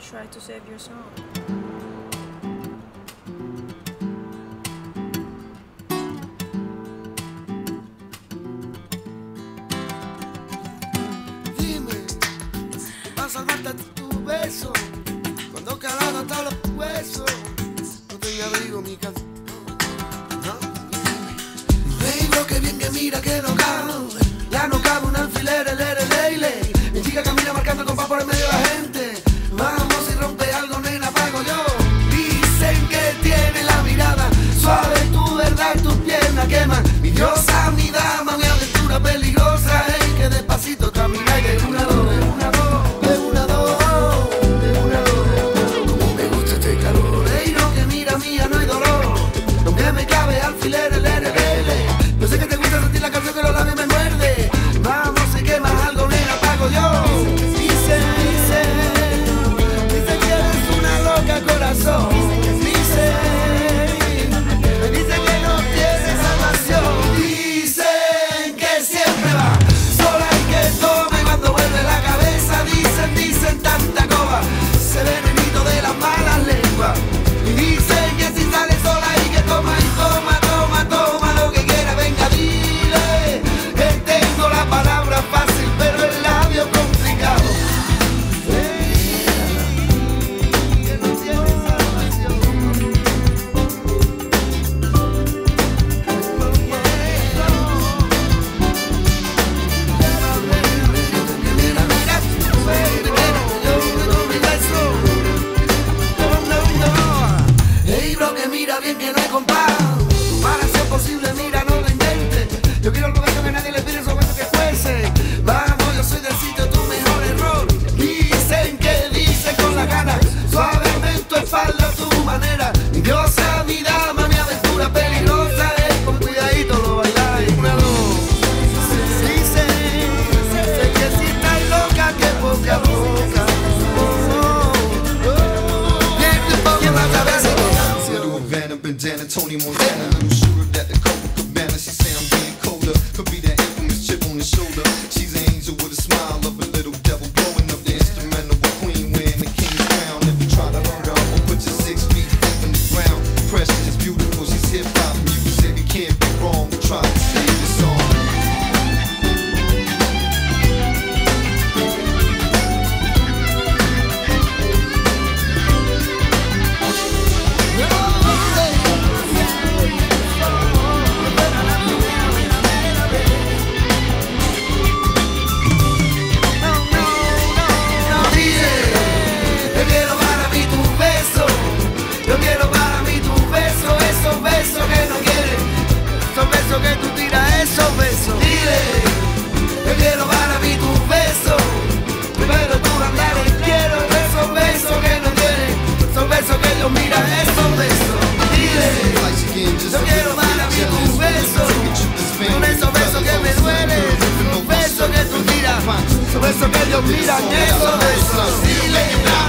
try to save your. Dime, vas a salvarte tu beso cuando calado hasta los huesos no tenga abrigo mi. No. Baby, que bien que mira que no cabe, patrimônio. So it's a video, mira, eso, eso,